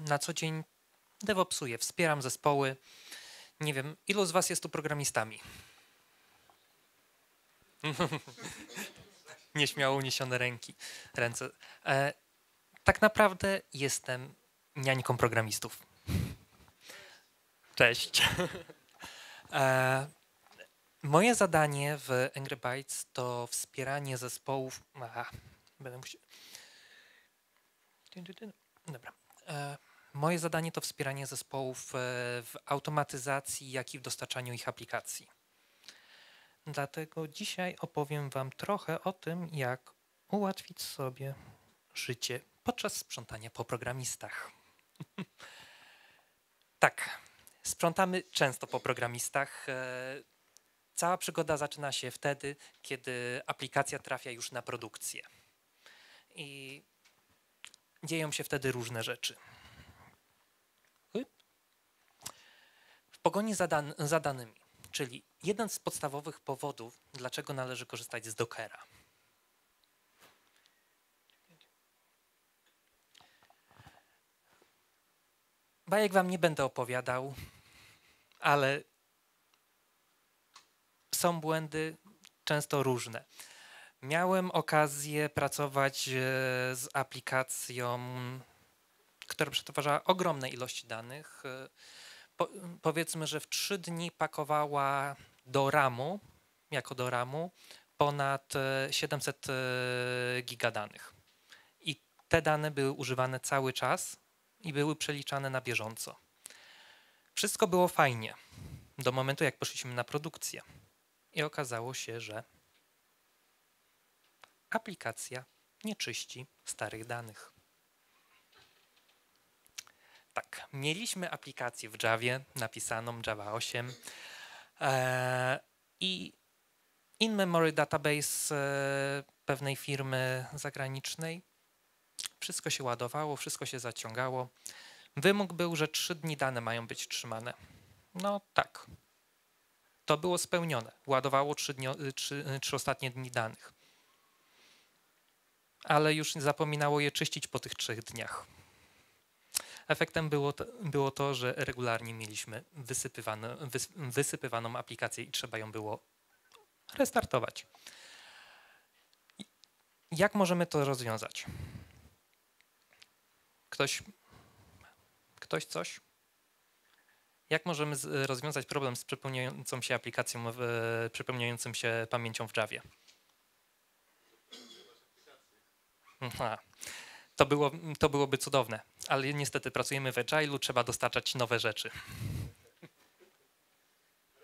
na co dzień DevOpsuję, wspieram zespoły. Nie wiem, ilu z Was jest tu programistami? Nieśmiało uniesione ręki, ręce. E, tak naprawdę jestem niańką programistów. Cześć. E, moje zadanie w Angry Bytes to wspieranie zespołów. Aha, będę musiał. Dobra. E, moje zadanie to wspieranie zespołów e, w automatyzacji, jak i w dostarczaniu ich aplikacji. Dlatego dzisiaj opowiem Wam trochę o tym, jak ułatwić sobie życie podczas sprzątania po programistach. tak, sprzątamy często po programistach. E, cała przygoda zaczyna się wtedy, kiedy aplikacja trafia już na produkcję. I dzieją się wtedy różne rzeczy. Pogoni za, dan za danymi, czyli jeden z podstawowych powodów, dlaczego należy korzystać z Dockera. Bajek wam nie będę opowiadał, ale są błędy często różne. Miałem okazję pracować e, z aplikacją, która przetwarzała ogromne ilości danych. E, po, powiedzmy, że w trzy dni pakowała do RAMu, jako do RAMu, ponad 700 e, gigadanych. I te dane były używane cały czas i były przeliczane na bieżąco. Wszystko było fajnie do momentu, jak poszliśmy na produkcję. I okazało się, że aplikacja nie czyści starych danych. Tak, mieliśmy aplikację w Javie napisaną Java 8 e, i in-memory database e, pewnej firmy zagranicznej. Wszystko się ładowało, wszystko się zaciągało. Wymóg był, że trzy dni dane mają być trzymane. No tak, to było spełnione. Ładowało trzy, dni, trzy, trzy ostatnie dni danych ale już zapominało je czyścić po tych trzech dniach. Efektem było to, było to że regularnie mieliśmy wysypywaną aplikację i trzeba ją było restartować. Jak możemy to rozwiązać? Ktoś, ktoś coś? Jak możemy rozwiązać problem z przepełniającą się aplikacją, w, przepełniającym się pamięcią w Javie? Aha. To, było, to byłoby cudowne, ale niestety pracujemy w Agile'u, trzeba dostarczać nowe rzeczy.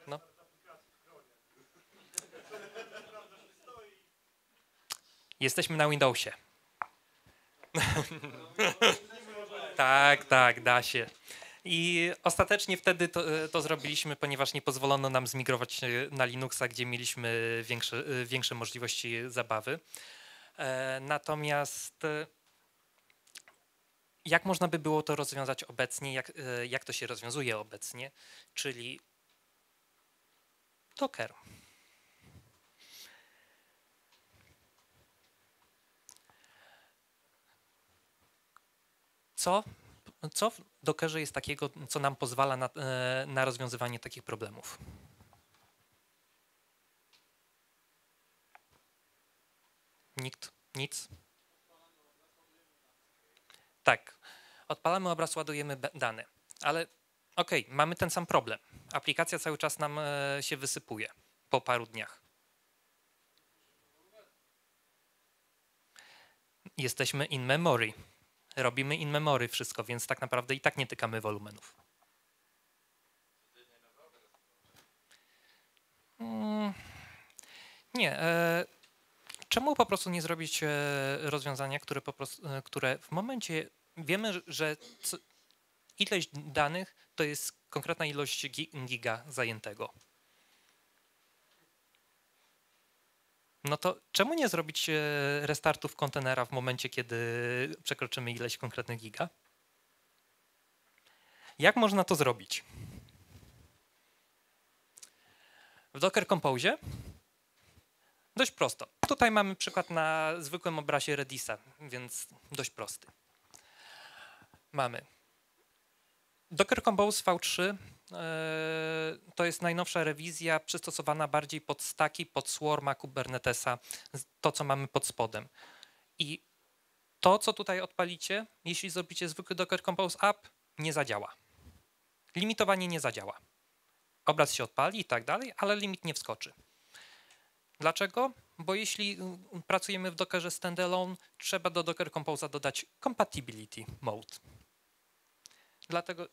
No. Jesteśmy na Windowsie. tak, tak, da się. I ostatecznie wtedy to, to, zrobiliśmy, ponieważ nie pozwolono nam zmigrować na Linuxa, gdzie mieliśmy większe, większe możliwości zabawy. E, natomiast jak można by było to rozwiązać obecnie, jak, e, jak to się rozwiązuje obecnie, czyli Docker. Co, co w Dockerze jest takiego, co nam pozwala na, na rozwiązywanie takich problemów? Nikt? Nic? Tak. Odpalamy obraz, ładujemy dane. Ale okej, okay, mamy ten sam problem. Aplikacja cały czas nam e, się wysypuje po paru dniach. Jesteśmy in memory. Robimy in memory wszystko, więc tak naprawdę i tak nie tykamy wolumenów. Mm, nie. E, czemu po prostu nie zrobić e, rozwiązania, które, po prostu, które w momencie wiemy, że ilość danych to jest konkretna ilość giga zajętego. No to czemu nie zrobić e, restartów kontenera w momencie, kiedy przekroczymy ileś konkretnych giga? Jak można to zrobić? W Docker Compose Dość prosto. Tutaj mamy przykład na zwykłym obrazie Redisa, więc dość prosty. Mamy Docker Compose V3 e, to jest najnowsza rewizja przystosowana bardziej pod staki, pod Swarma, Kubernetesa, to co mamy pod spodem. I to, co tutaj odpalicie, jeśli zrobicie zwykły Docker Compose App, nie zadziała. Limitowanie nie zadziała. Obraz się odpali i tak dalej, ale limit nie wskoczy. Dlaczego? Bo jeśli y, pracujemy w Dockerze standalone, trzeba do Docker Compose'a dodać compatibility mode. Dlatego, yy,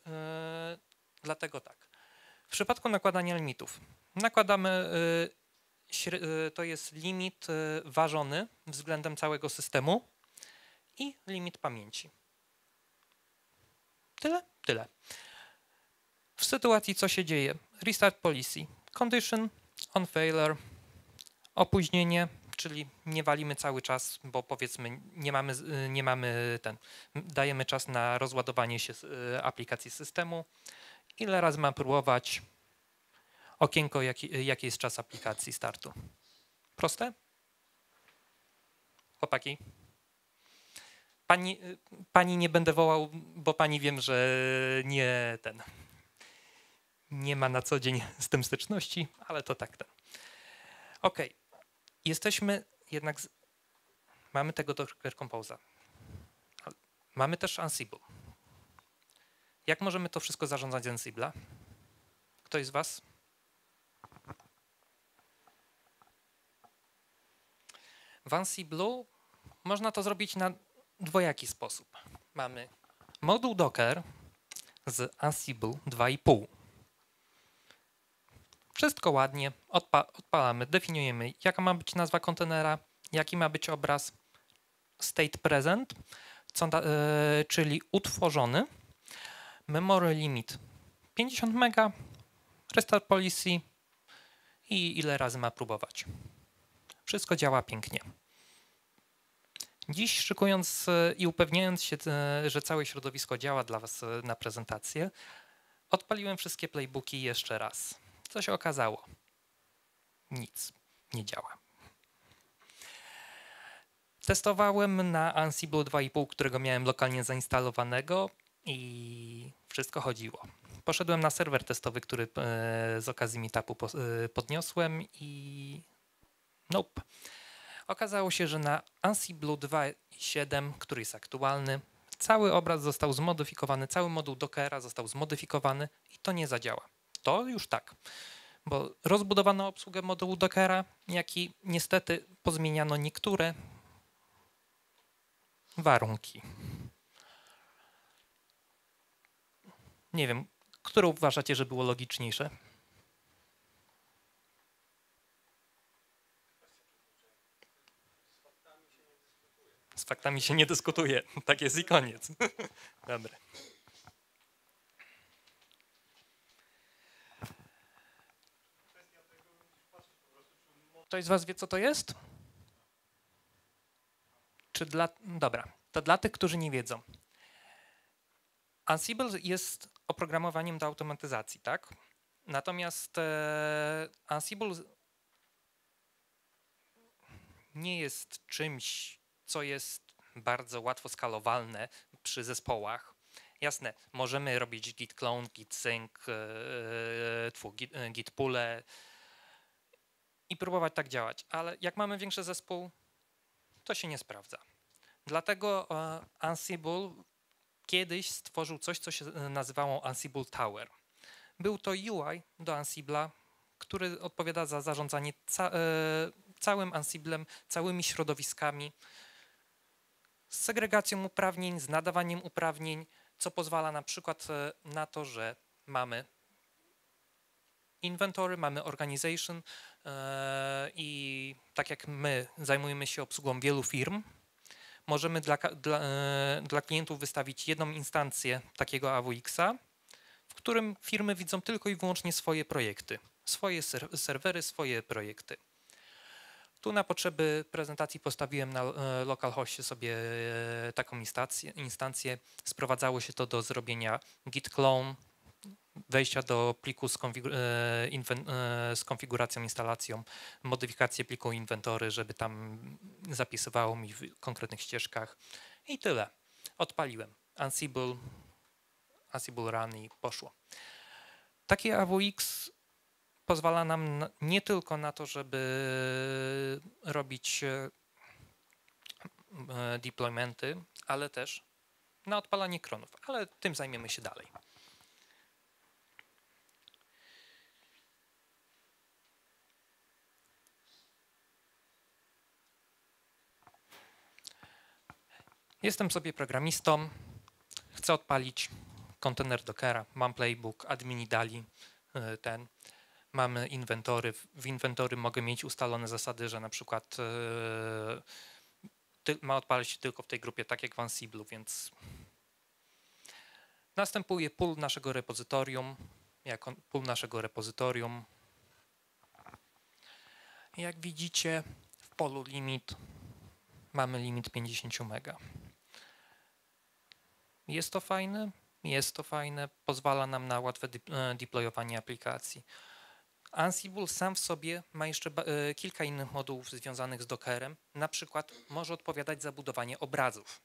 dlatego tak. W przypadku nakładania limitów nakładamy, yy, yy, to jest limit ważony względem całego systemu i limit pamięci. Tyle? Tyle. W sytuacji co się dzieje? Restart policy. Condition on failure. Opóźnienie, czyli nie walimy cały czas, bo powiedzmy nie mamy, nie mamy ten, dajemy czas na rozładowanie się y, aplikacji systemu. Ile razy ma próbować okienko, jaki, jaki jest czas aplikacji startu? Proste? Chłopaki? Pani, pani nie będę wołał, bo pani wiem, że nie ten. Nie ma na co dzień z tym styczności, ale to tak. Ten. Ok. Jesteśmy jednak. Z, mamy tego Docker Compose'a. Mamy też Ansible. Jak możemy to wszystko zarządzać z Ansible'a? Ktoś z Was? W Ansible'u można to zrobić na dwojaki sposób. Mamy moduł Docker z Ansible 2,5. Wszystko ładnie, odpa odpalamy, definiujemy jaka ma być nazwa kontenera, jaki ma być obraz, state present, co, yy, czyli utworzony, memory limit 50 MB, restart policy i ile razy ma próbować. Wszystko działa pięknie. Dziś szykując e, i upewniając się, e, że całe środowisko działa dla Was na prezentację, odpaliłem wszystkie playbooki jeszcze raz. Co się okazało? Nic, nie działa. Testowałem na Ansible 2.5, którego miałem lokalnie zainstalowanego i wszystko chodziło. Poszedłem na serwer testowy, który z okazji meetupu podniosłem i nope. Okazało się, że na Ansible 2.7, który jest aktualny, cały obraz został zmodyfikowany, cały moduł Dockera został zmodyfikowany i to nie zadziała. To już tak, bo rozbudowano obsługę modułu Dockera, jak i niestety pozmieniano niektóre warunki. Nie wiem, które uważacie, że było logiczniejsze? Z faktami się nie dyskutuje. Tak jest i koniec. Dobra. Ktoś z Was wie, co to jest? Czy dla. Dobra, to dla tych, którzy nie wiedzą. Ansible jest oprogramowaniem do automatyzacji, tak? Natomiast e, Ansible nie jest czymś co jest bardzo łatwo skalowalne przy zespołach. Jasne, możemy robić git clone, git sync, git, yy, git pule i próbować tak działać, ale jak mamy większy zespół, to się nie sprawdza. Dlatego yy, Ansible kiedyś stworzył coś, co się nazywało Ansible Tower. Był to UI do Ansible'a, który odpowiada za zarządzanie ca całym Ansiblem, całymi środowiskami, z segregacją uprawnień, z nadawaniem uprawnień, co pozwala na przykład e, na to, że mamy inventory, mamy organization e, i tak jak my zajmujemy się obsługą wielu firm, możemy dla, dla, e, dla klientów wystawić jedną instancję takiego AWX-a, w którym firmy widzą tylko i wyłącznie swoje projekty, swoje serwery, swoje projekty. Tu na potrzeby prezentacji postawiłem na e, localhostie sobie e, taką instancję, instancję. Sprowadzało się to do zrobienia git clone, wejścia do pliku z, konfigur e, z, konfiguracją, instalacją, modyfikację pliku inwentory, żeby tam zapisywało mi w konkretnych ścieżkach i tyle. Odpaliłem. Ansible, Ansible Run i poszło. Takie AWX pozwala nam na, nie tylko na to, żeby robić e, deploymenty, ale też na odpalanie kronów, ale tym zajmiemy się dalej. Jestem sobie programistą, chcę odpalić kontener Dockera, mam playbook, admini dali e, ten, mamy inwentory. W inwentory mogę mieć ustalone zasady, że na przykład e, ma odpalić się tylko w tej grupie, tak jak w Ansible, więc następuje pull naszego repozytorium, jako pull naszego repozytorium. Jak widzicie w polu limit mamy limit 50 mega. Jest to fajne? Jest to fajne, pozwala nam na łatwe e, deployowanie aplikacji. Ansible sam w sobie ma jeszcze e, kilka innych modułów związanych z Dockerem. Na przykład może odpowiadać za budowanie obrazów.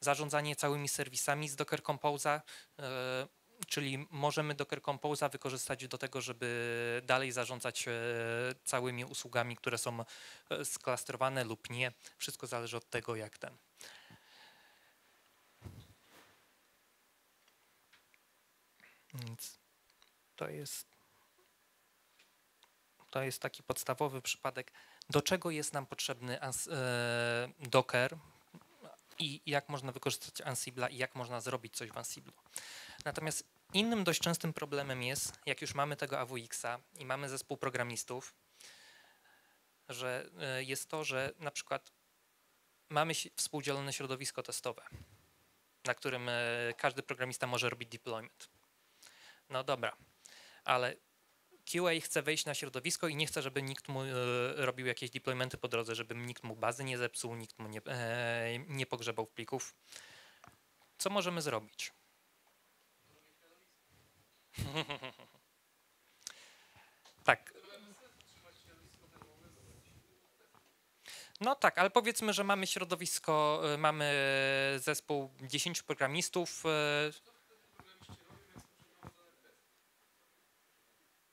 Zarządzanie całymi serwisami z Docker Compose'a, e, czyli możemy Docker Compose'a wykorzystać do tego, żeby dalej zarządzać całymi usługami, które są sklastrowane lub nie. Wszystko zależy od tego, jak ten. Więc to jest, to jest taki podstawowy przypadek, do czego jest nam potrzebny e, Docker i jak można wykorzystać Ansible'a i jak można zrobić coś w Ansiblu. Natomiast innym dość częstym problemem jest, jak już mamy tego AWX-a i mamy zespół programistów, że e, jest to, że na przykład mamy współdzielone środowisko testowe, na którym e, każdy programista może robić deployment. No dobra, ale QA chce wejść na środowisko i nie chce, żeby nikt mu e, robił jakieś deploymenty po drodze, żeby nikt mu bazy nie zepsuł, nikt mu nie, e, nie pogrzebał plików. Co możemy zrobić? tak. No tak, ale powiedzmy, że mamy środowisko, e, mamy zespół 10 programistów.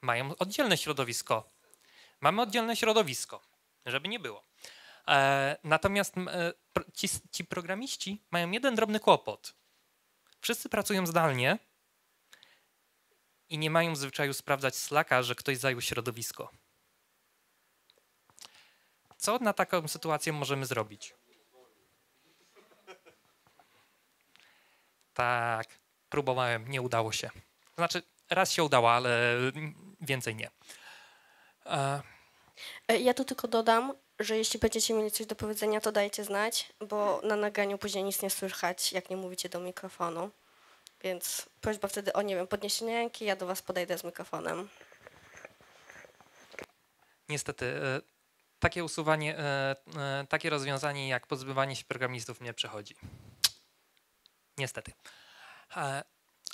Mają oddzielne środowisko. Mamy oddzielne środowisko, żeby nie było. E, natomiast e, ci, ci programiści mają jeden drobny kłopot. Wszyscy pracują zdalnie i nie mają w zwyczaju sprawdzać Slacka, że ktoś zajął środowisko. Co na taką sytuację możemy zrobić? Tak, próbowałem, nie udało się. Znaczy, raz się udało, ale więcej nie. E, ja tu tylko dodam, że jeśli będziecie mieli coś do powiedzenia, to dajcie znać, bo na naganiu później nic nie słychać, jak nie mówicie do mikrofonu. Więc prośba wtedy o, nie wiem, podniesienie ręki, ja do was podejdę z mikrofonem. Niestety, e, takie usuwanie, e, takie rozwiązanie jak pozbywanie się programistów nie przechodzi. Niestety.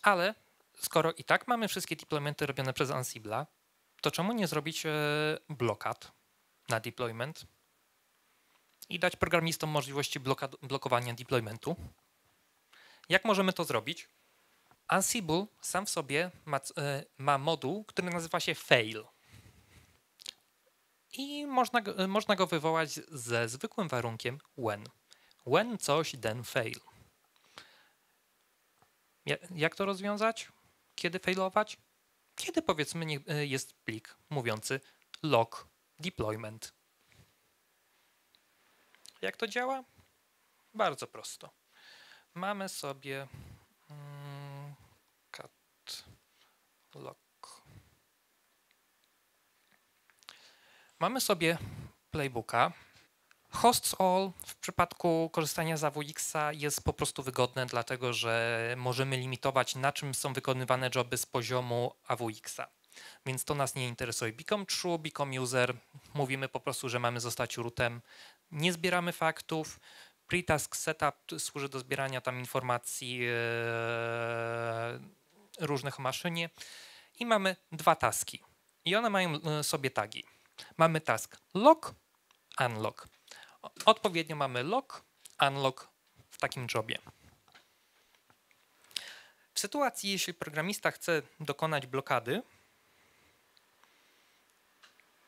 Ale skoro i tak mamy wszystkie deploymenty robione przez Ansible'a, to czemu nie zrobić e, blokad na deployment i dać programistom możliwości blokowania deploymentu? Jak możemy to zrobić? Ansible sam w sobie ma, e, ma moduł, który nazywa się fail. I można, e, można go wywołać ze zwykłym warunkiem when. When coś, then fail. Jak to rozwiązać? Kiedy failować? Kiedy powiedzmy e, jest plik mówiący log deployment. Jak to działa? Bardzo prosto. Mamy sobie mm, cat log. Mamy sobie playbooka, Hosts all w przypadku korzystania z AWX-a jest po prostu wygodne, dlatego że możemy limitować na czym są wykonywane joby z poziomu AWX-a. Więc to nas nie interesuje. Become true, become user. Mówimy po prostu, że mamy zostać rootem. Nie zbieramy faktów. Pre-task setup służy do zbierania tam informacji e, różnych o maszynie. I mamy dwa taski. I one mają e, sobie tagi. Mamy task log, unlock. Odpowiednio mamy lock, unlock w takim jobie. W sytuacji, jeśli programista chce dokonać blokady,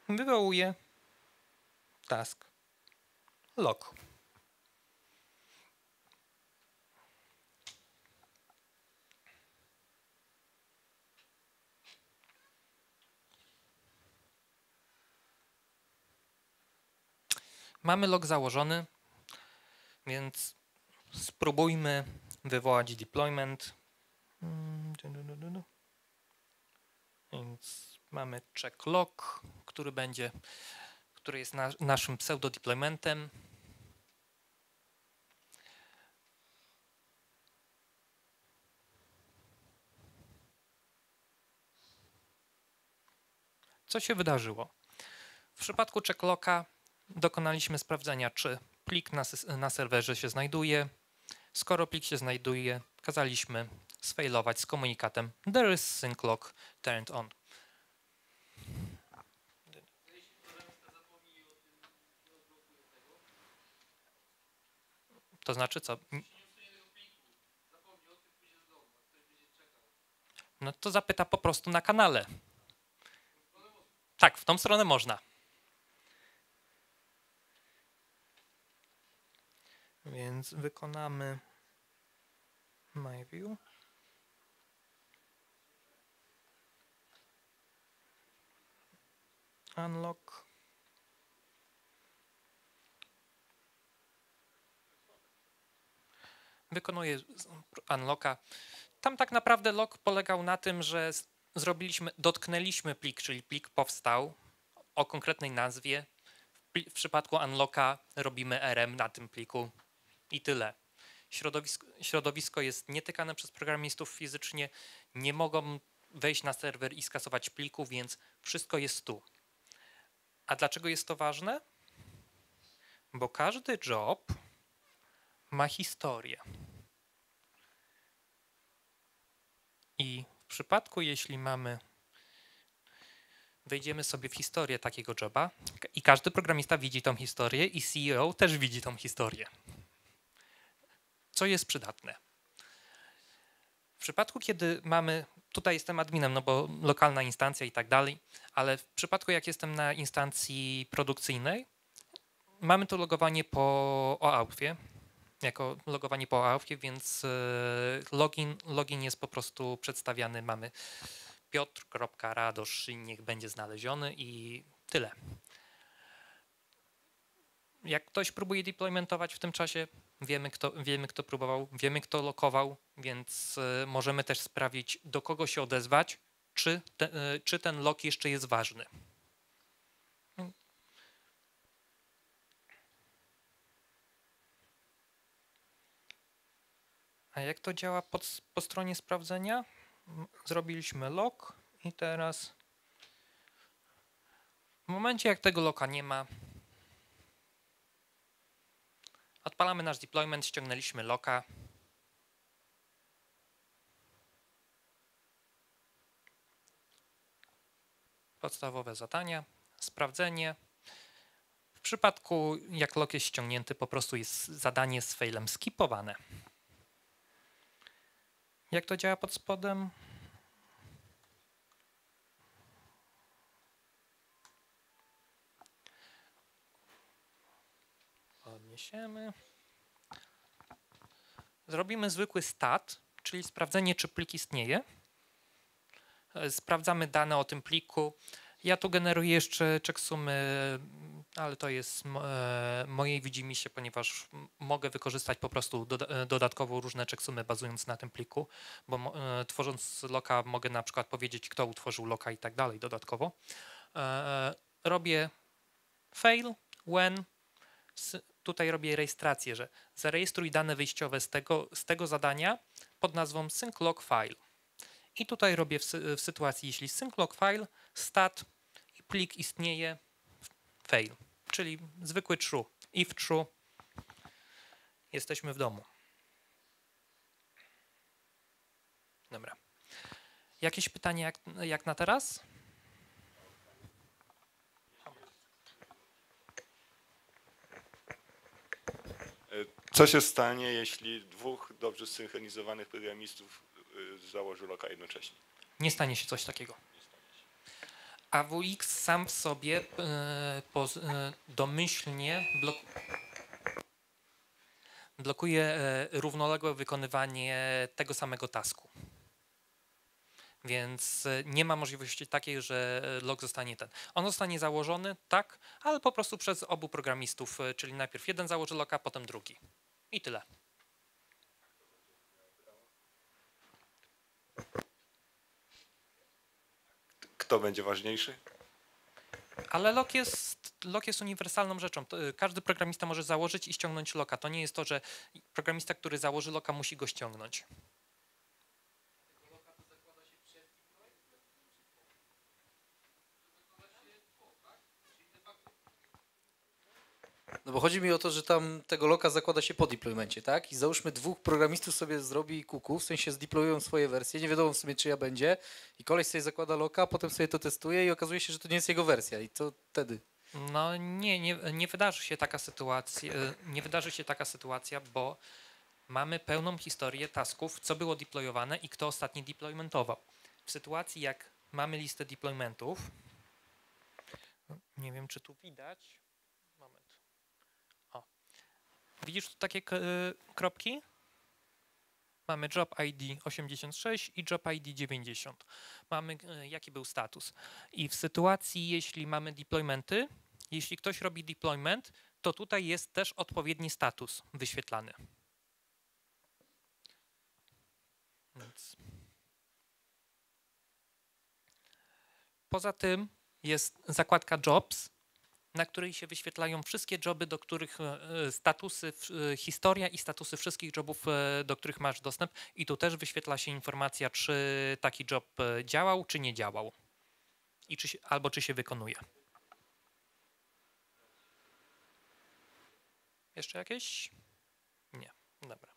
wywołuje task log. Mamy log założony, więc spróbujmy wywołać deployment. Więc mamy check log, który będzie, który jest na, naszym pseudo deploymentem. Co się wydarzyło? W przypadku checklocka dokonaliśmy sprawdzenia, czy plik na, na serwerze się znajduje. Skoro plik się znajduje, kazaliśmy sfailować z komunikatem there is sync log turned on. To znaczy co? No to zapyta po prostu na kanale. Tak, w tą stronę można. Więc wykonamy MyView. Unlock. Wykonuję unlocka. Tam tak naprawdę lock polegał na tym, że zrobiliśmy, dotknęliśmy plik, czyli plik powstał o konkretnej nazwie. W, przypadku unlocka robimy RM na tym pliku i tyle. Środowisko, środowisko jest nietykane przez programistów fizycznie, nie mogą wejść na serwer i skasować pliku, więc wszystko jest tu. A dlaczego jest to ważne? Bo każdy job ma historię. I w przypadku, jeśli mamy, wejdziemy sobie w historię takiego joba i każdy programista widzi tą historię i CEO też widzi tą historię co jest przydatne. W przypadku, kiedy mamy, tutaj jestem adminem, no bo lokalna instancja i tak dalej, ale w przypadku, jak jestem na instancji produkcyjnej, mamy tu logowanie po OAuthie, jako logowanie po OAuthie, więc e, login, login jest po prostu przedstawiany, mamy piotr.radosz, niech będzie znaleziony i tyle. Jak ktoś próbuje deploymentować w tym czasie, wiemy kto, wiemy kto próbował, wiemy kto lokował, więc e, możemy też sprawdzić do kogo się odezwać, czy, te, e, czy ten log jeszcze jest ważny. A jak to działa pod, po stronie sprawdzenia? Zrobiliśmy log i teraz w momencie jak tego loka nie ma, Odpalamy nasz deployment, ściągnęliśmy loka. Podstawowe zadania, sprawdzenie. W przypadku jak lok jest ściągnięty, po prostu jest zadanie z failem skipowane. Jak to działa pod spodem? Podniesiemy. Zrobimy zwykły stat, czyli sprawdzenie, czy plik istnieje. E, sprawdzamy dane o tym pliku. Ja tu generuję jeszcze checksumy, ale to jest e, mojej widzimisię, ponieważ mogę wykorzystać po prostu e, dodatkowo różne checksumy bazując na tym pliku, bo tworząc loka mogę na przykład powiedzieć, kto utworzył loka i tak dalej dodatkowo. Robię fail, when, tutaj robię rejestrację, że zarejestruj dane wyjściowe z tego, z tego zadania pod nazwą synclog file. I tutaj robię w, w sytuacji, jeśli synclog file, stat i plik istnieje, fail, czyli zwykły true. If true, jesteśmy w domu. Dobra. Jakieś pytanie jak, jak na teraz? Co się stanie, jeśli dwóch dobrze zsynchronizowanych programistów założył loka jednocześnie. Nie stanie się coś takiego. AWX sam w sobie domyślnie blok blokuje równoległe wykonywanie tego samego tasku. Więc nie ma możliwości takiej, że log zostanie ten. On zostanie założony, tak, ale po prostu przez obu programistów, czyli najpierw jeden założy loka, potem drugi. I tyle. Kto będzie ważniejszy? Ale log jest, log jest uniwersalną rzeczą. Każdy programista może założyć i ściągnąć loka. To nie jest to, że programista, który założy loka, musi go ściągnąć. No bo chodzi mi o to, że tam tego loka zakłada się po deploymencie, tak? I załóżmy dwóch programistów sobie zrobi kuku, w sensie zdeployują swoje wersje, nie wiadomo w sumie czyja będzie i koleś sobie zakłada loka, potem sobie to testuje i okazuje się, że to nie jest jego wersja i co wtedy? No nie, nie, nie wydarzy się taka sytuacja, nie wydarzy się taka sytuacja, bo mamy pełną historię tasków, co było deployowane i kto ostatni deploymentował. W sytuacji jak mamy listę deploymentów, nie wiem czy tu widać, Widzisz tu takie kropki? Mamy job ID 86 i job ID 90. Mamy e, jaki był status. I w sytuacji, jeśli mamy deploymenty, jeśli ktoś robi deployment, to tutaj jest też odpowiedni status wyświetlany. Więc. Poza tym jest zakładka Jobs, na której się wyświetlają wszystkie joby, do których e, e, statusy, e, historia i statusy wszystkich jobów, do których masz dostęp i tu też wyświetla się informacja, czy taki job działał, czy nie działał i czy się, albo czy się wykonuje. Jeszcze jakieś? Nie. Dobra.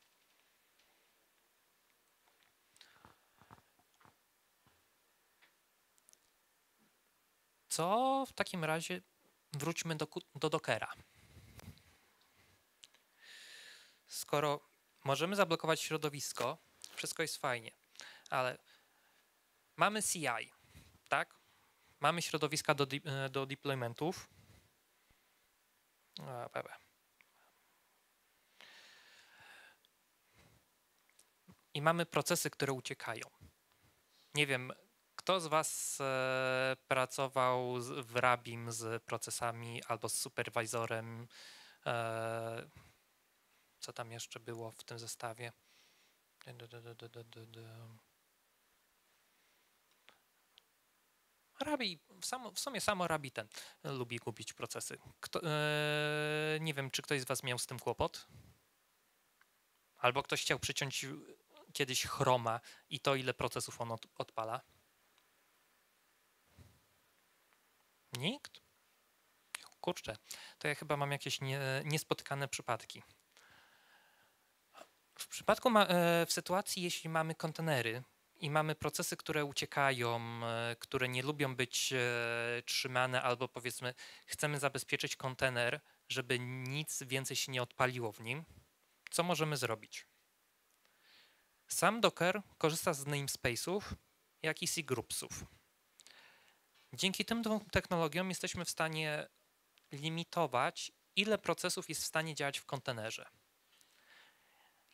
Co w takim razie wróćmy do, do Dockera. Skoro możemy zablokować środowisko, wszystko jest fajnie, ale mamy CI, tak? Mamy środowiska do, do deploymentów. I mamy procesy, które uciekają. Nie wiem, kto z Was e, pracował w Rabim z procesami albo z superwizorem? E, co tam jeszcze było w tym zestawie? Rabi, w sumie samo Rabi ten lubi gubić procesy. Kto, e, nie wiem, czy ktoś z Was miał z tym kłopot? Albo ktoś chciał przyciąć kiedyś chroma i to, ile procesów on od, odpala? Nikt? Kurczę, to ja chyba mam jakieś nie, niespotykane przypadki. W przypadku, e, w sytuacji, jeśli mamy kontenery i mamy procesy, które uciekają, e, które nie lubią być e, trzymane, albo powiedzmy, chcemy zabezpieczyć kontener, żeby nic więcej się nie odpaliło w nim, co możemy zrobić? Sam Docker korzysta z namespace'ów, jak i cgroupsów. Dzięki tym dwóm technologiom jesteśmy w stanie limitować, ile procesów jest w stanie działać w kontenerze.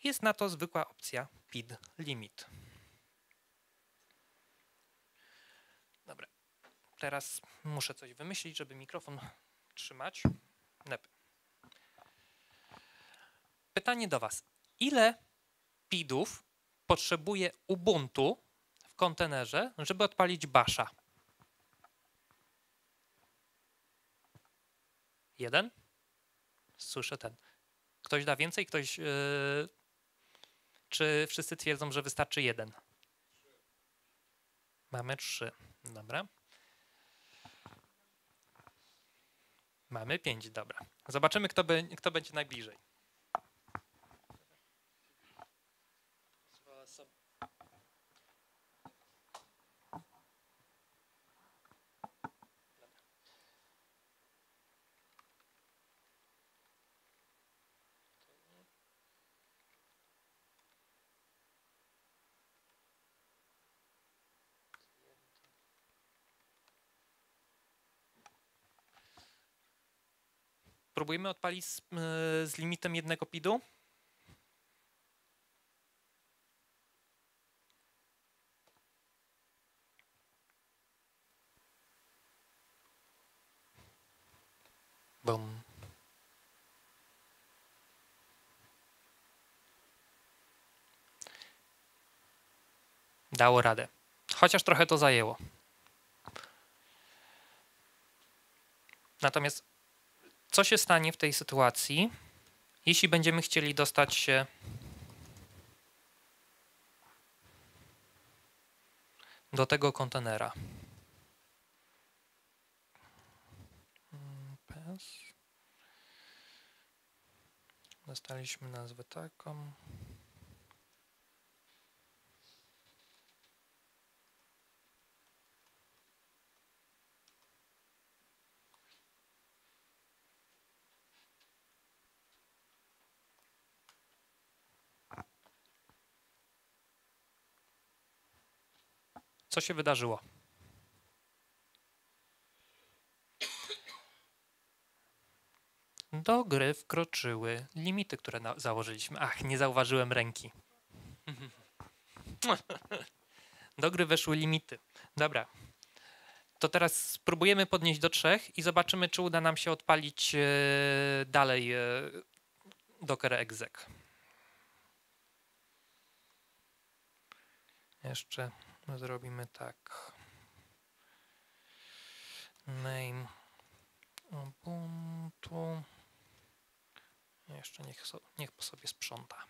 Jest na to zwykła opcja PID limit. Dobra, teraz muszę coś wymyślić, żeby mikrofon trzymać. Nep. Pytanie do Was. Ile PIDów potrzebuje Ubuntu w kontenerze, żeby odpalić basha? Jeden? Słyszę ten. Ktoś da więcej? Ktoś. Yy... Czy wszyscy twierdzą, że wystarczy jeden? Mamy trzy. Dobra. Mamy pięć, dobra. Zobaczymy, kto, by, kto będzie najbliżej. Spróbujmy odpalić z, z limitem jednego PID-u. Bum. Dało radę. Chociaż trochę to zajęło. Natomiast co się stanie w tej sytuacji, jeśli będziemy chcieli dostać się do tego kontenera? PS. Dostaliśmy nazwę taką. Co się wydarzyło? Do gry wkroczyły limity, które założyliśmy. Ach, nie zauważyłem ręki. Do gry weszły limity. Dobra. To teraz spróbujemy podnieść do trzech i zobaczymy, czy uda nam się odpalić e, dalej e, Docker exec. Jeszcze zrobimy tak. Name Ubuntu. Jeszcze niech, so, niech po sobie sprząta.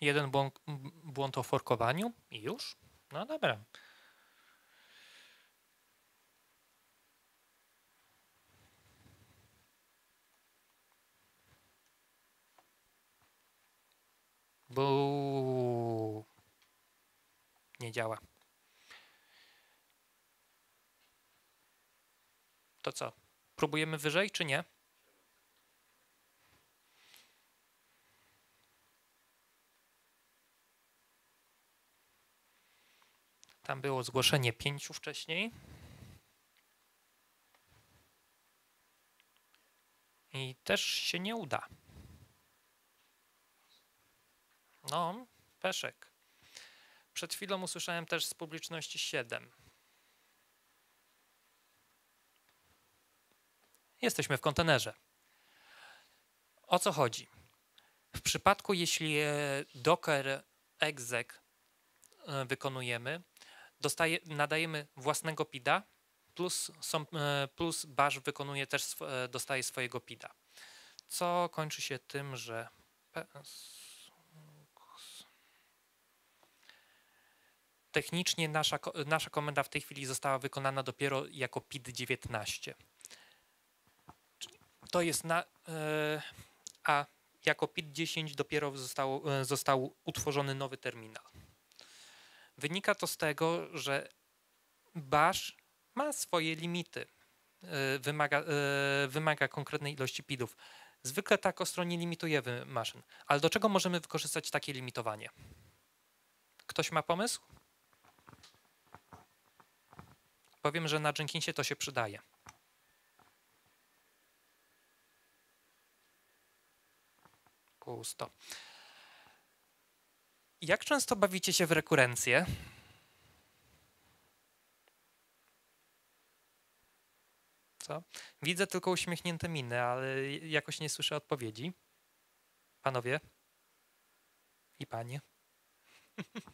Jeden błąd, błąd o forkowaniu i już? No dobra. Buu. Nie działa. To co? Próbujemy wyżej, czy nie? Tam było zgłoszenie pięciu wcześniej. I też się nie uda. No, peszek. Przed chwilą usłyszałem też z publiczności 7. Jesteśmy w kontenerze. O co chodzi? W przypadku, jeśli e, docker exec e, wykonujemy, dostaje, nadajemy własnego PIDa, plus, są, e, plus bash wykonuje też, dostaje swojego PIDa. Co kończy się tym, że PS technicznie nasza, nasza komenda w tej chwili została wykonana dopiero jako PID-19. Czyli To jest na, e, a jako PID-10 dopiero zostało, e, został utworzony nowy terminal. Wynika to z tego, że bash ma swoje limity, e, wymaga, wymaga konkretnej ilości PIDów. Zwykle tak o stronie limitujemy maszyn, ale do czego możemy wykorzystać takie limitowanie? Ktoś ma pomysł? Powiem, że na Jenkinsie to się przydaje. Pusto. Jak często bawicie się w rekurencję? Co? Widzę tylko uśmiechnięte miny, ale jakoś nie słyszę odpowiedzi. Panowie? I panie?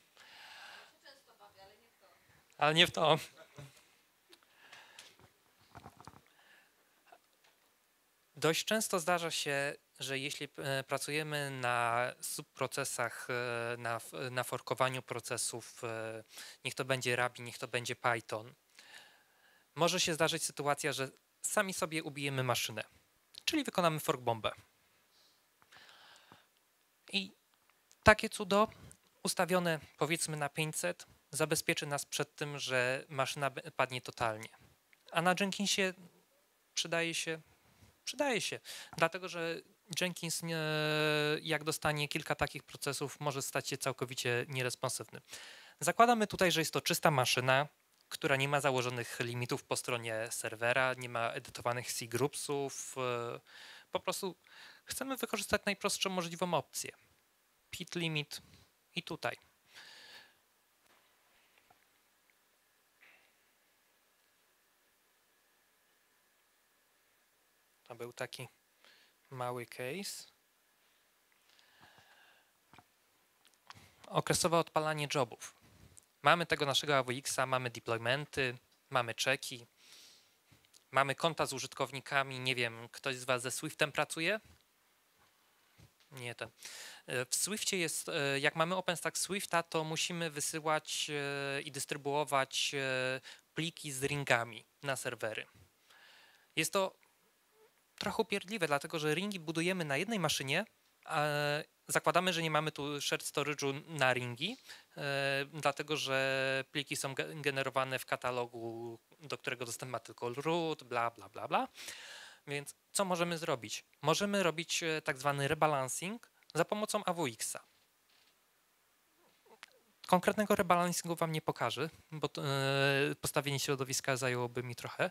Ale nie w to. Dość często zdarza się, że jeśli e, pracujemy na subprocesach, e, na, f- na forkowaniu procesów, e, niech to będzie Ruby, niech to będzie Python, może się zdarzyć sytuacja, że sami sobie ubijemy maszynę, czyli wykonamy fork bombę. I takie cudo ustawione powiedzmy na 500 zabezpieczy nas przed tym, że maszyna padnie totalnie. A na Jenkinsie przydaje się Przydaje się, dlatego że Jenkins, jak dostanie kilka takich procesów, może stać się całkowicie nieresponsywny. Zakładamy tutaj, że jest to czysta maszyna, która nie ma założonych limitów po stronie serwera, nie ma edytowanych C-groupsów. E, po prostu chcemy wykorzystać najprostszą możliwą opcję. Pit limit i tutaj. Był taki mały case. Okresowe odpalanie jobów. Mamy tego naszego AWX-a, mamy deploymenty, mamy czeki, mamy konta z użytkownikami. Nie wiem, ktoś z Was ze Swiftem pracuje? Nie ten. E, w Swiftie jest, e, jak mamy OpenStack Swifta, to musimy wysyłać e, i dystrybuować pliki z ringami na serwery. Jest to trochę upierdliwe, dlatego że ringi budujemy na jednej maszynie, zakładamy, że nie mamy tu shared storage'u na ringi, dlatego że pliki są generowane w katalogu, do którego dostęp ma tylko root, bla, bla, bla, bla. Więc co możemy zrobić? Możemy robić e, tak zwany rebalancing za pomocą AWX-a. Konkretnego rebalancingu Wam nie pokażę, bo e, postawienie środowiska zajęłoby mi trochę.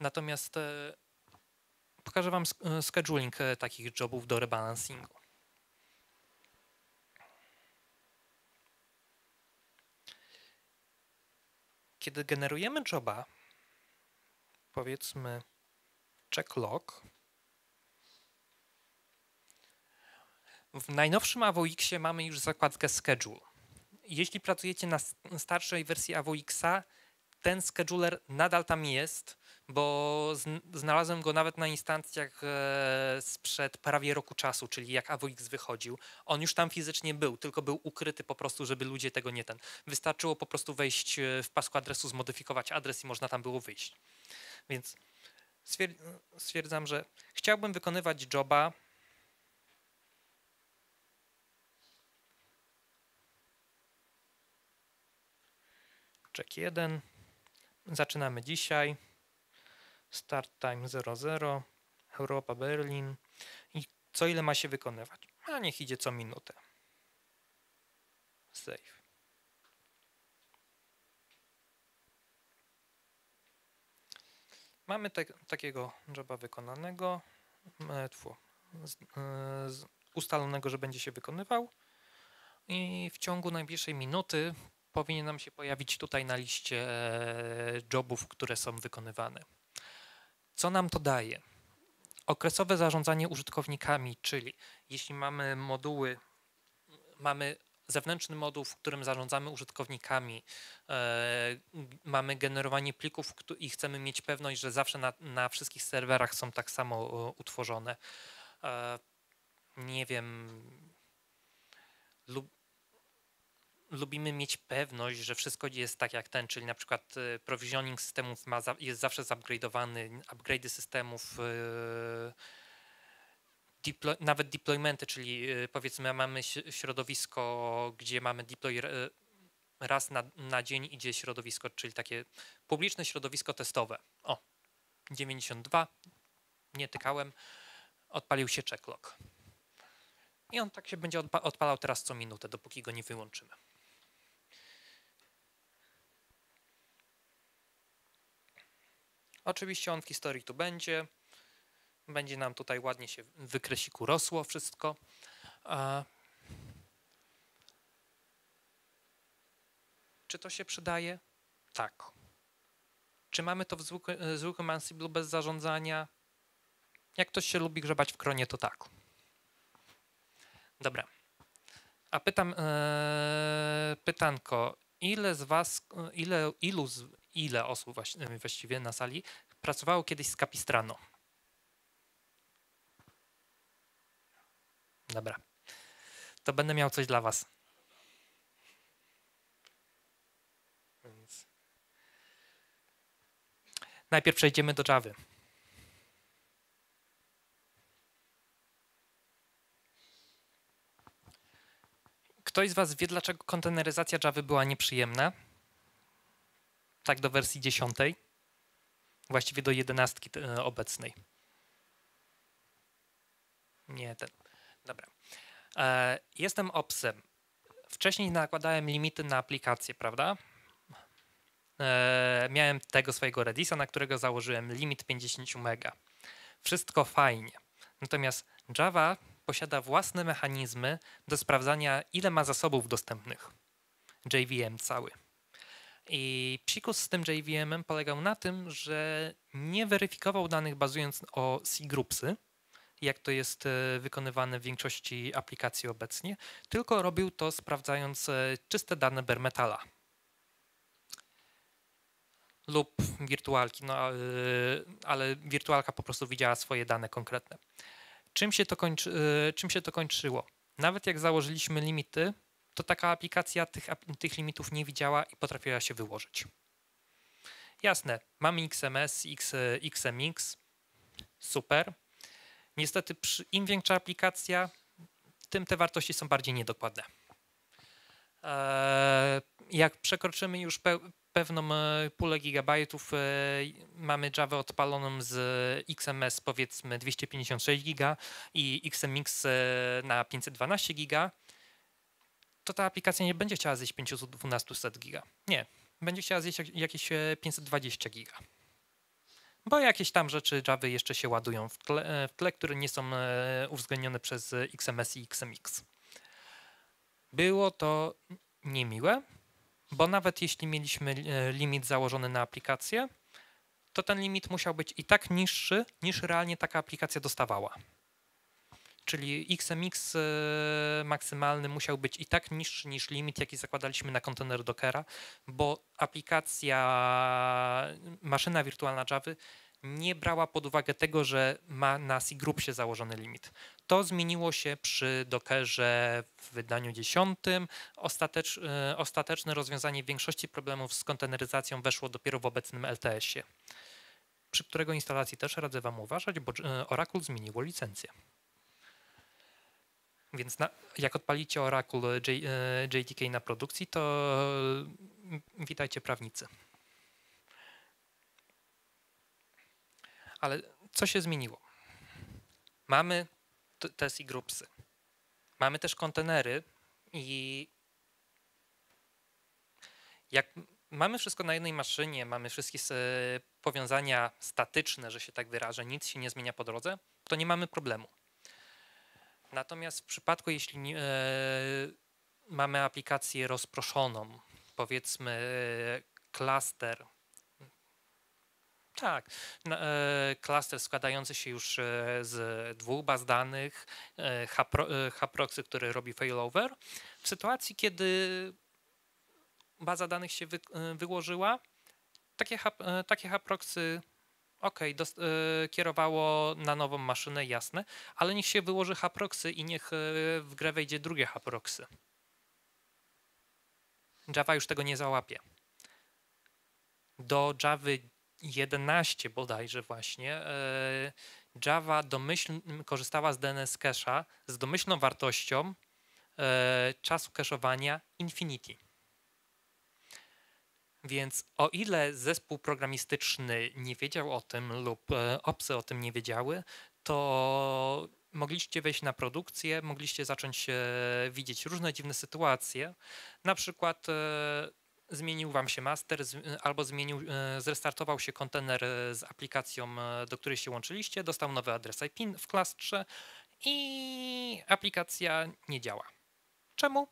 Natomiast e, pokażę Wam scheduling takich jobów do rebalancingu. Kiedy generujemy joba, powiedzmy check log. W najnowszym AWX-ie mamy już zakładkę schedule. Jeśli pracujecie na starszej wersji AWX-a, ten scheduler nadal tam jest, bo znalazłem go nawet na instancjach e, sprzed prawie roku czasu, czyli jak AWX wychodził. On już tam fizycznie był, tylko był ukryty po prostu, żeby ludzie tego nie ten. Wystarczyło po prostu wejść e, w pasku adresu, zmodyfikować adres i można tam było wyjść. Więc stwierdzam, że chciałbym wykonywać joba check 1 zaczynamy dzisiaj start time 00 Europa Berlin. I co ile ma się wykonywać? A niech idzie co minutę. Save Mamy te, takiego joba wykonanego, e, tfu, z, e, z ustalonego, że będzie się wykonywał. I w ciągu najbliższej minuty powinien nam się pojawić tutaj na liście e, jobów, które są wykonywane. Co nam to daje? Okresowe zarządzanie użytkownikami, czyli jeśli mamy moduły, mamy zewnętrzny moduł, w którym zarządzamy użytkownikami, e, mamy generowanie plików i chcemy mieć pewność, że zawsze na, na wszystkich serwerach są tak samo e, utworzone. E, nie wiem, lub, lubimy mieć pewność, że wszystko jest tak jak ten, czyli na przykład provisioning systemów ma, jest zawsze zupgrade'owany, upgrade'y systemów deploy, nawet deploymenty, czyli y, powiedzmy mamy środowisko, gdzie mamy deploy y, raz na, na dzień idzie środowisko, czyli takie publiczne środowisko testowe. O, 92, nie tykałem, odpalił się checklog. I on tak się będzie odpalał teraz co minutę, dopóki go nie wyłączymy. Oczywiście on w historii tu będzie. Będzie nam tutaj ładnie się wykreśliku rosło wszystko. Czy to się przydaje? Tak. Czy mamy to w zwykłym, Ansible bez zarządzania? Jak ktoś się lubi grzebać w kronie, to tak. Dobra. A pytam, e, pytanko, ile z Was, ile, ilu, ile osób właściwie na sali pracowało kiedyś z Capistrano? Dobra. To będę miał coś dla Was. Najpierw przejdziemy do Java. Ktoś z Was wie, dlaczego konteneryzacja Java była nieprzyjemna? Tak do wersji 10. Właściwie do 11 e, obecnej. Nie, ten. Dobra. E, jestem opsem. Wcześniej nakładałem limity na aplikacje, prawda? E, miałem tego swojego Redisa, na którego założyłem limit 50 mega. Wszystko fajnie. Natomiast Java posiada własne mechanizmy do sprawdzania, ile ma zasobów dostępnych. JVM cały. I psikus z tym JVM-em polegał na tym, że nie weryfikował danych bazując o C-groupsy, jak to jest e, wykonywane w większości aplikacji obecnie, tylko robił to sprawdzając e, czyste dane bare metala lub wirtualki, no, ale wirtualka po prostu widziała swoje dane konkretne. Czym się to, kończy, e, czym się to kończyło? Nawet jak założyliśmy limity, to taka aplikacja tych, tych limitów nie widziała i potrafiła się wyłożyć. Jasne, mamy XMS, X, XMX, super. Niestety przy, im większa aplikacja, tym te wartości są bardziej niedokładne. Eee, jak przekroczymy już pe pewną e, pulę gigabajtów, e, mamy Java odpaloną z XMS powiedzmy 256 giga i XMX e, na 512 giga, to ta aplikacja nie będzie chciała zjeść 512 giga. Nie, będzie chciała zjeść jakieś 520 giga. Bo jakieś tam rzeczy Java jeszcze się ładują w tle, w tle, które nie są uwzględnione przez XMS i XMX. Było to niemiłe, bo nawet jeśli mieliśmy e, limit założony na aplikację, to ten limit musiał być i tak niższy, niż realnie taka aplikacja dostawała. Czyli XMX e, maksymalny musiał być i tak niższy niż limit, jaki zakładaliśmy na kontener Dockera, bo aplikacja, maszyna wirtualna Java nie brała pod uwagę tego, że ma na C-Groupsie założony limit. To zmieniło się przy Dockerze w wydaniu 10. Ostatecz, e, ostateczne rozwiązanie większości problemów z konteneryzacją weszło dopiero w obecnym LTS-ie, przy którego instalacji też radzę Wam uważać, bo e, Oracle zmieniło licencję. Więc na, jak odpalicie Oracle J, e, JDK na produkcji, to witajcie prawnicy. Ale co się zmieniło? Mamy te i. Mamy też kontenery i jak mamy wszystko na jednej maszynie, mamy wszystkie powiązania statyczne, że się tak wyrażę, nic się nie zmienia po drodze, to nie mamy problemu. Natomiast w przypadku, jeśli e, mamy aplikację rozproszoną, powiedzmy klaster tak. E, klaster składający się już e, z dwóch baz danych, e, Haproxy, który robi failover. W sytuacji, kiedy baza danych się wy, wyłożyła, takie, takie Haproxy ok, kierowało na nową maszynę, jasne, ale niech się wyłoży Haproxy i niech w grę wejdzie drugie Haproxy. Java już tego nie załapie. Do Java 11 bodajże właśnie, e, Java domyśl, korzystała z DNS cache'a z domyślną wartością e, czasu cache'owania infinity. Więc o ile zespół programistyczny nie wiedział o tym lub e, obcy o tym nie wiedziały, to mogliście wejść na produkcję, mogliście zacząć widzieć różne dziwne sytuacje. Na przykład zmienił wam się master albo zmienił, e, zrestartował się kontener e, z aplikacją, e, do której się łączyliście, dostał nowy adres IP w klastrze i aplikacja nie działa. Czemu?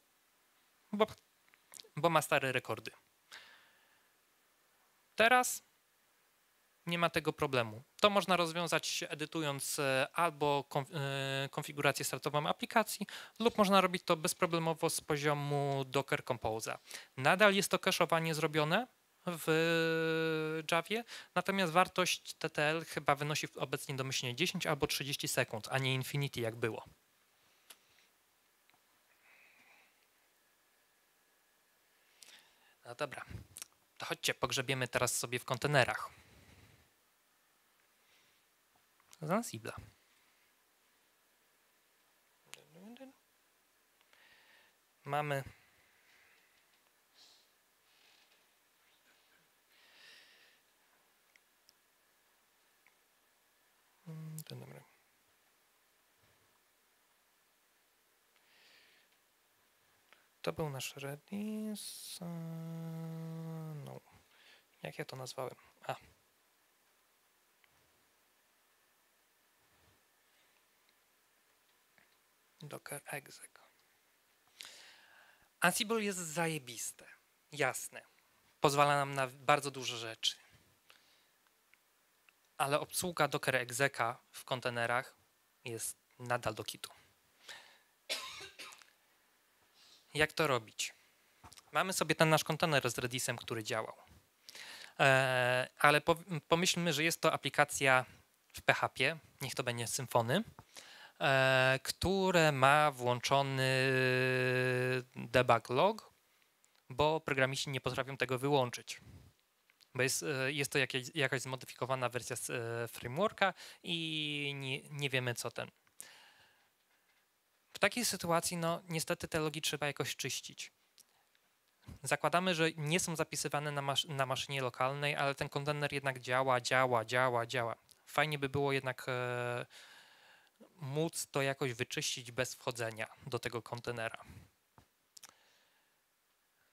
Bo, bo ma stare rekordy. Teraz nie ma tego problemu. To można rozwiązać edytując e, albo e, konfigurację startową aplikacji, lub można robić to bezproblemowo z poziomu Docker Compose. Nadal jest to cache'owanie zrobione w Javie, natomiast wartość TTL chyba wynosi obecnie domyślnie 10 albo 30 sekund, a nie infinity jak było. No dobra, to chodźcie, pogrzebiemy teraz sobie w kontenerach. Zanzibla. Mamy. To był nasz Redis. Jak ja to nazwałem? A. Docker exec. Ansible jest zajebiste, jasne. Pozwala nam na bardzo dużo rzeczy. Ale obsługa Docker execa w kontenerach jest nadal do kitu. Jak to robić? Mamy sobie ten nasz kontener z Redisem, który działał. E, ale po, pomyślmy, że jest to aplikacja w PHP, niech to będzie Symfony, e, które ma włączony debug log, bo programiści nie potrafią tego wyłączyć. Bo jest, e, jest to jakieś, jakaś zmodyfikowana wersja z, frameworka i nie, nie wiemy co ten. W takiej sytuacji, no niestety te logi trzeba jakoś czyścić. Zakładamy, że nie są zapisywane na, masz na maszynie lokalnej, ale ten kontener jednak działa, działa, działa, działa. Fajnie by było jednak e, móc to jakoś wyczyścić bez wchodzenia do tego kontenera.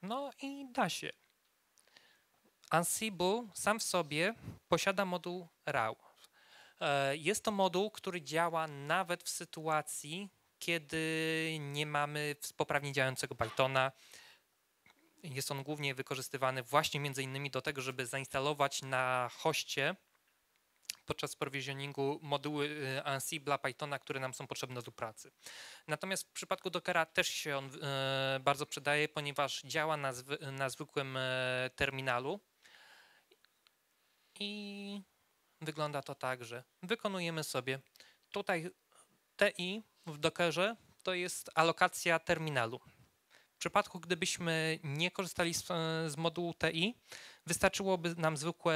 No i da się. Ansible sam w sobie posiada moduł RAW. E, jest to moduł, który działa nawet w sytuacji, kiedy nie mamy poprawnie działającego Pythona. Jest on głównie wykorzystywany właśnie między innymi do tego, żeby zainstalować na hoście podczas provisioningu moduły y, Ansible Pythona, które nam są potrzebne do pracy. Natomiast w przypadku Dockera też się on y, bardzo przydaje, ponieważ działa na, zwy, na zwykłym y, terminalu i wygląda to tak, że wykonujemy sobie tutaj TI w Dockerze to jest alokacja terminalu. W przypadku, gdybyśmy nie korzystali z, z modułu TI, wystarczyłoby nam zwykłe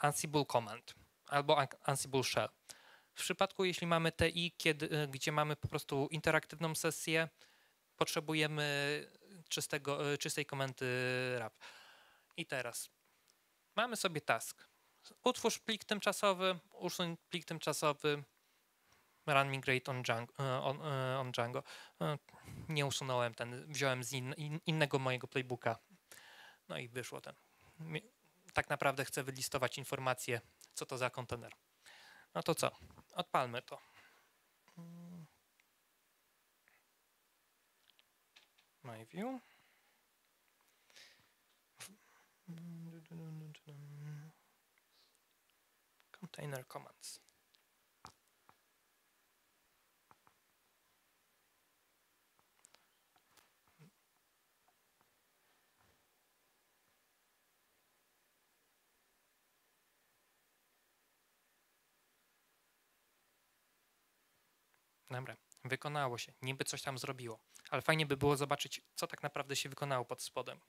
Ansible Command albo Ansible Shell. W przypadku, jeśli mamy TI, kiedy, gdzie mamy po prostu interaktywną sesję, potrzebujemy czystego, czystej komendy RAP. I teraz mamy sobie task. Utwórz plik tymczasowy, usuń plik tymczasowy, run migrate on Django. On, on Django. Nie usunąłem ten, wziąłem z in, innego mojego playbooka. No i wyszło ten. Tak naprawdę chcę wylistować informację, co to za kontener. No to co? Odpalmy to. My view. Container commands. Dobra, wykonało się. Niby coś tam zrobiło. Ale fajnie by było zobaczyć, co tak naprawdę się wykonało pod spodem.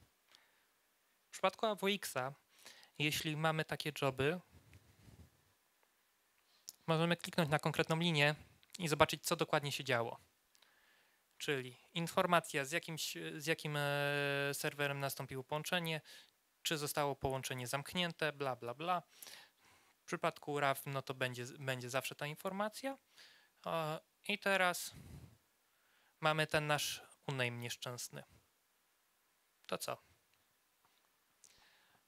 W przypadku AWX-a, jeśli mamy takie joby, możemy kliknąć na konkretną linię i zobaczyć, co dokładnie się działo. Czyli informacja, z, jakimś, z jakim e, serwerem nastąpiło połączenie, czy zostało połączenie zamknięte, bla, bla, bla. W przypadku RAW, no to będzie, będzie zawsze ta informacja. I teraz mamy ten nasz uname nieszczęsny. To co?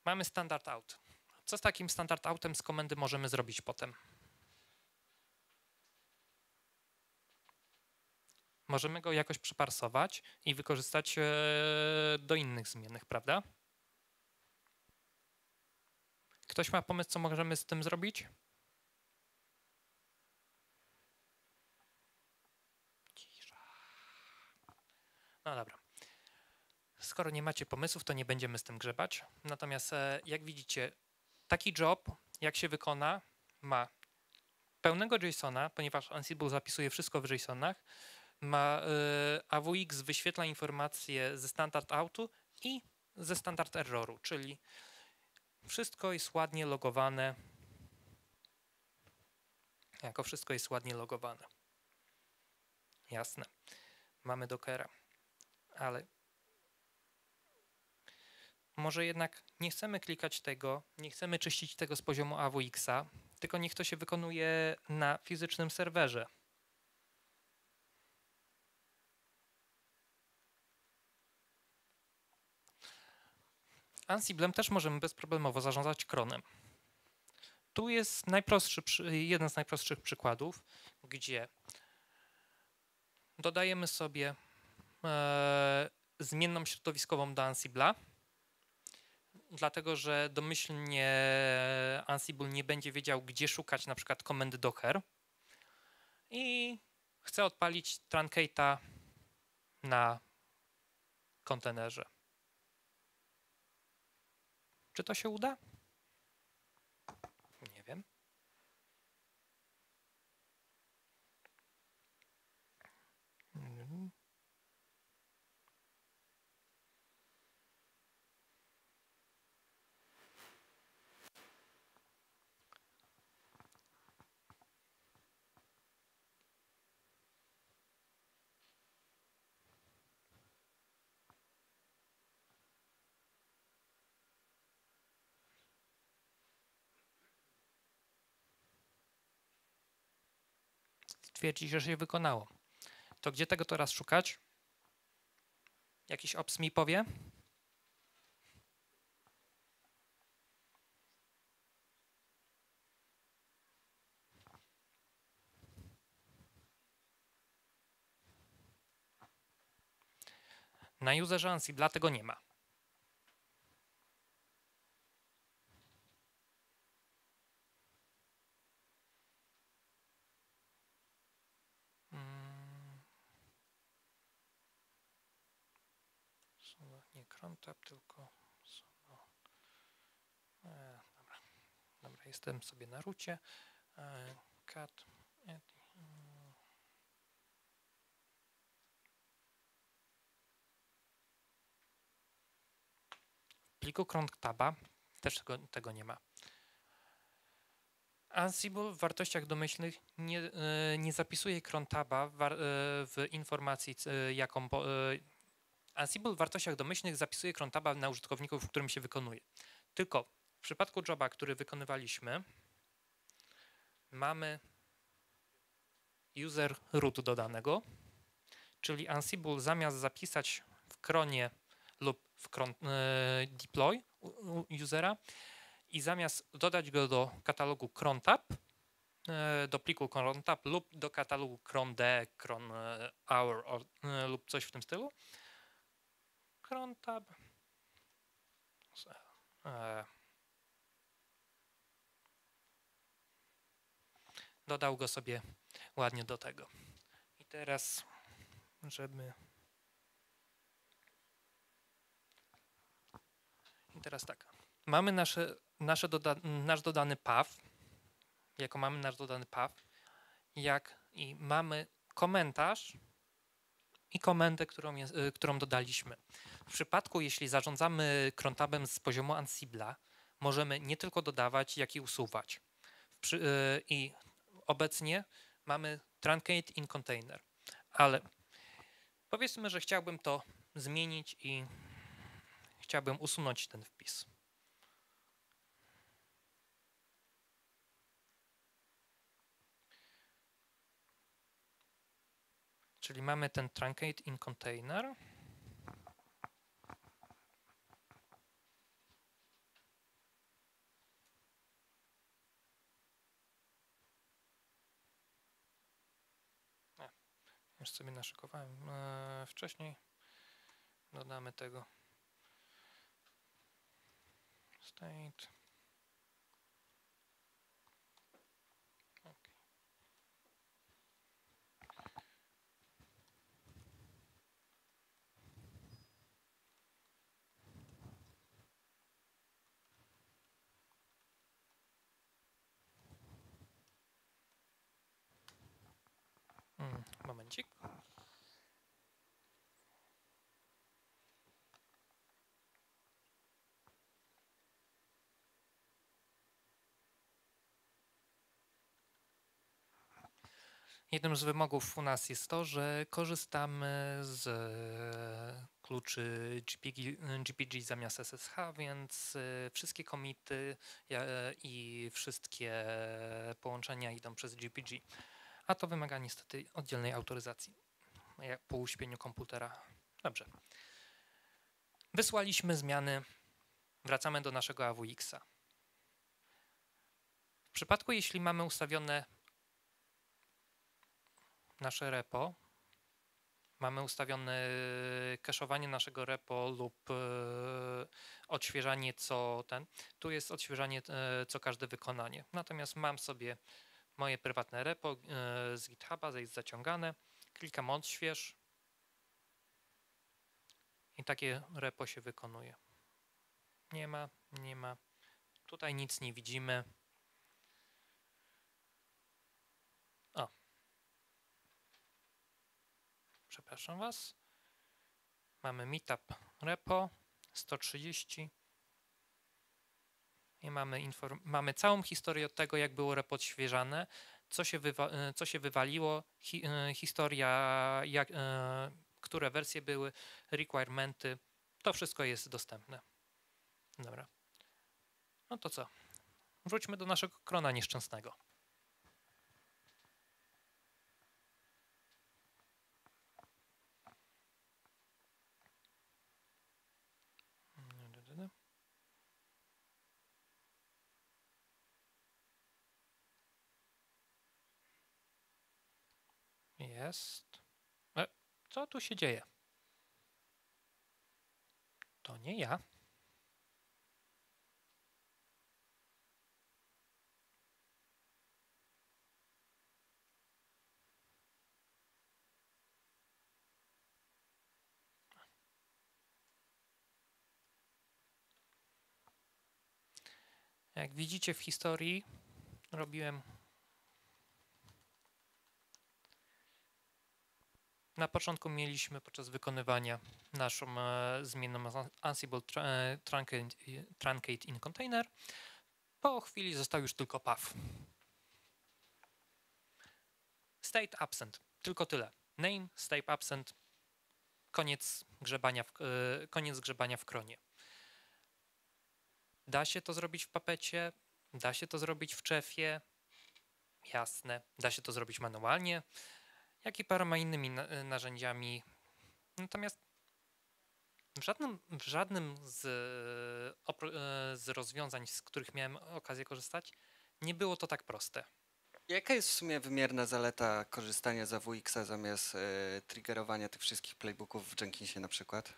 Mamy standard out. Co z takim standard outem z komendy możemy zrobić potem? Możemy go jakoś przeparsować i wykorzystać e, do innych zmiennych, prawda? Ktoś ma pomysł, co możemy z tym zrobić? No dobra. Skoro nie macie pomysłów, to nie będziemy z tym grzebać. Natomiast e, jak widzicie, taki job, jak się wykona, ma pełnego JSONa, ponieważ Ansible zapisuje wszystko w JSONach, ma y, AWX wyświetla informacje ze standard outu i ze standard erroru, czyli wszystko jest ładnie logowane. Jako wszystko jest ładnie logowane. Jasne. Mamy Dockera ale może jednak nie chcemy klikać tego, nie chcemy czyścić tego z poziomu AWX-a, tylko niech to się wykonuje na fizycznym serwerze. Ansiblem też możemy bezproblemowo zarządzać kronem. Tu jest najprostszy, jeden z najprostszych przykładów, gdzie dodajemy sobie zmienną środowiskową do Ansibla, dlatego że domyślnie Ansible nie będzie wiedział, gdzie szukać na przykład komendy docker i chcę odpalić truncate'a na kontenerze. Czy to się uda? Nie wiem. Mhm. Twierdzi, że się wykonało. To gdzie tego teraz szukać? Jakiś ops mi powie? Na userze Ansibla tego nie ma. Mm. Crontab, tylko. E, dobra. dobra, jestem sobie na rucie. E, mm. W pliku cronktaba też tego, tego nie ma. Ansible w wartościach domyślnych nie, e, nie zapisuje crontaba w, war- e, w informacji, e, jaką. Ansible w wartościach domyślnych zapisuje crontaba na użytkowników, w którym się wykonuje. Tylko w przypadku joba, który wykonywaliśmy, mamy user root dodanego, czyli Ansible zamiast zapisać w kronie lub w cron, e, deploy usera, i zamiast dodać go do katalogu crontab, e, do pliku crontab lub do katalogu crond, cron e, hour or, lub coś w tym stylu, crontab z- e, dodał go sobie ładnie do tego. I teraz, żeby I teraz tak. Mamy nasze, nasze doda, nasz dodany path, jako mamy nasz dodany path, jak i mamy komentarz i komendę, którą, jest, y, którą dodaliśmy. W przypadku, jeśli zarządzamy crontabem z poziomu Ansibla, możemy nie tylko dodawać, jak i usuwać. Przy, y, I obecnie mamy truncate in container, ale powiedzmy, że chciałbym to zmienić i chciałbym usunąć ten wpis. Czyli mamy ten truncate in container. Już sobie naszykowałem e, wcześniej. Dodamy tego state. Okay. Mm, momencik. Jednym z wymogów u nas jest to, że korzystamy z e, kluczy GPG, GPG zamiast SSH, więc e, wszystkie komity e, i wszystkie połączenia idą przez GPG. A to wymaga niestety oddzielnej autoryzacji po uśpieniu komputera. Dobrze. Wysłaliśmy zmiany wracamy do naszego AWX-a. W przypadku, jeśli mamy ustawione nasze repo, mamy ustawione cache'owanie naszego repo lub e, odświeżanie co ten, tu jest odświeżanie e, co każde wykonanie. Natomiast mam sobie moje prywatne repo e, z GitHuba, jest zaciągane, klikam odśwież i takie repo się wykonuje. Nie ma, nie ma. Tutaj nic nie widzimy. O. Przepraszam Was. Mamy meetup repo 130 i mamy, mamy całą historię od tego, jak było repo odświeżane, co się, wywa- co się wywaliło, hi- historia, jak, które wersje były, requirementy. To wszystko jest dostępne. Dobra. No to co? Wróćmy do naszego krona nieszczęsnego. Jest. E, co tu się dzieje? To nie ja. Jak widzicie w historii, robiłem Na początku mieliśmy podczas wykonywania naszą e, zmienną Ansible e, truncate, in container. Po chwili został już tylko path. State absent, tylko tyle. Name, state absent, koniec grzebania w, e, koniec grzebania w kronie. Da się to zrobić w papecie, da się to zrobić w czefie, jasne, da się to zrobić manualnie, jak i paroma innymi narzędziami. Natomiast w żadnym, w żadnym z, z rozwiązań, z których miałem okazję korzystać, nie było to tak proste. Jaka jest w sumie wymierna zaleta korzystania z AWX-a zamiast y, triggerowania tych wszystkich playbooków w Jenkinsie na przykład?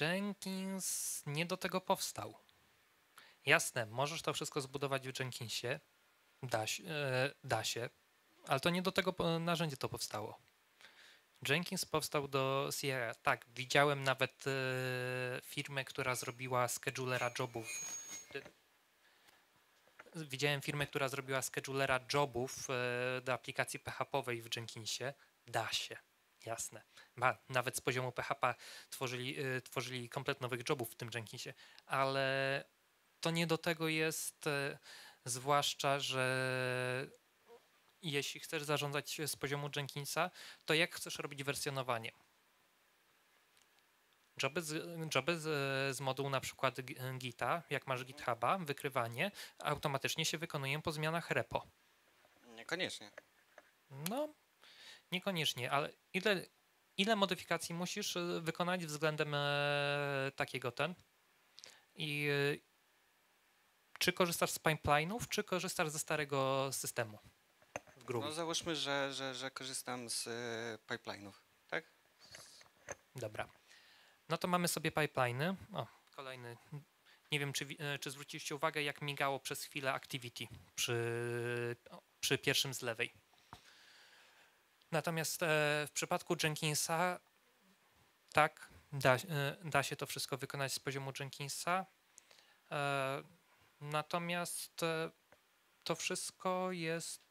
Jenkins nie do tego powstał. Jasne, możesz to wszystko zbudować w Jenkinsie, da, da się, ale to nie do tego narzędzie to powstało. Jenkins powstał do Sierra. Tak, widziałem nawet e, firmę, która zrobiła schedulera jobów. Widziałem firmę, która zrobiła schedulera jobów e, do aplikacji PHP-owej w Jenkinsie. Da się, jasne. Ba, nawet z poziomu PHP tworzyli, e, tworzyli komplet nowych jobów w tym Jenkinsie, ale to nie do tego jest, e, zwłaszcza, że jeśli chcesz zarządzać z poziomu Jenkinsa, to jak chcesz robić wersjonowanie? Joby z, joby z, z modułu na przykład Gita, jak masz GitHuba, wykrywanie, automatycznie się wykonują po zmianach repo. Niekoniecznie. No, niekoniecznie, ale ile, ile modyfikacji musisz e, wykonać względem e, takiego ten? I e, czy korzystasz z pipeline'ów, czy korzystasz ze starego systemu? No załóżmy, że, że, że korzystam z y, pipeline'ów, tak? Dobra. No to mamy sobie pipeliny. O, kolejny. Nie wiem, czy, e, czy zwróciliście uwagę, jak migało przez chwilę activity przy, przy pierwszym z lewej. Natomiast e, w przypadku Jenkinsa, tak, da, e, da się to wszystko wykonać z poziomu Jenkinsa. Natomiast to wszystko jest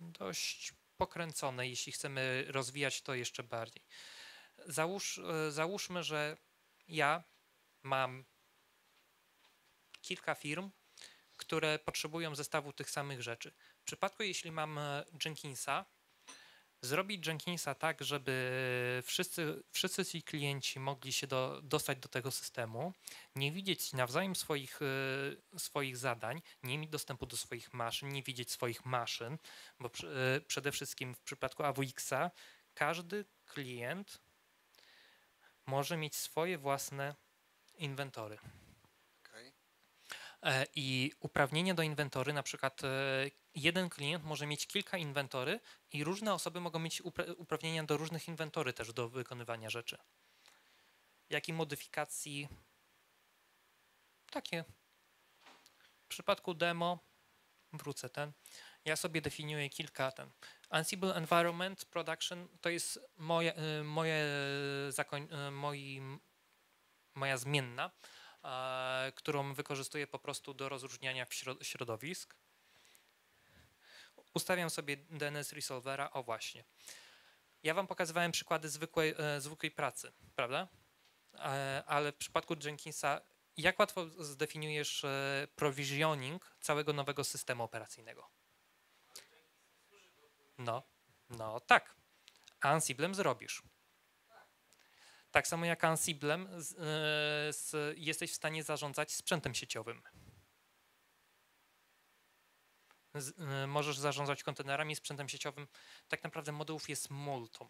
dość pokręcone, jeśli chcemy rozwijać to jeszcze bardziej. Załóż, e, załóżmy, że ja mam kilka firm, które potrzebują zestawu tych samych rzeczy. W przypadku, jeśli mam e, Jenkinsa, zrobić Jenkinsa tak, żeby wszyscy, wszyscy ci klienci mogli się do, dostać do tego systemu, nie widzieć nawzajem swoich, y, swoich zadań, nie mieć dostępu do swoich maszyn, nie widzieć swoich maszyn, bo przy, y, przede wszystkim w przypadku AWX-a każdy klient może mieć swoje własne inwentory. E, I uprawnienie do inwentory, na przykład e, jeden klient może mieć kilka inwentory i różne osoby mogą mieć upra- uprawnienia do różnych inwentory też do wykonywania rzeczy. Jak i modyfikacji. Takie. W przypadku demo, wrócę ten. Ja sobie definiuję kilka ten. Ansible Environment Production to jest moje, e, moje moja zmienna, którą wykorzystuję po prostu do rozróżniania środowisk. Ustawiam sobie DNS Resolvera, o właśnie. Ja wam pokazywałem przykłady zwykłej, e, zwykłej pracy, prawda? E, ale w przypadku Jenkinsa, jak łatwo zdefiniujesz e, provisioning całego nowego systemu operacyjnego? No, no tak. Ansiblem zrobisz. Tak samo jak Ansiblem z, e, z, jesteś w stanie zarządzać sprzętem sieciowym. Z, e, możesz zarządzać kontenerami, sprzętem sieciowym. Tak naprawdę modułów jest multum.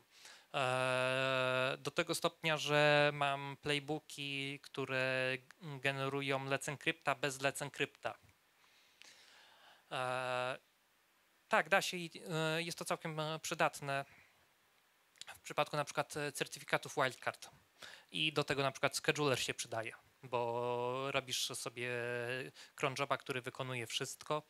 E, do tego stopnia, że mam playbooki, które generują Let's Encrypta bez Let's Encrypta. Tak, da się i jest to całkiem przydatne przypadku na przykład e, certyfikatów wildcard. I do tego na przykład scheduler się przydaje, bo robisz sobie cron joba, który wykonuje wszystko,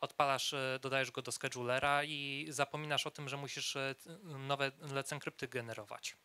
odpalasz, e, dodajesz go do schedulera i zapominasz o tym, że musisz e, nowe Let's Encrypty generować.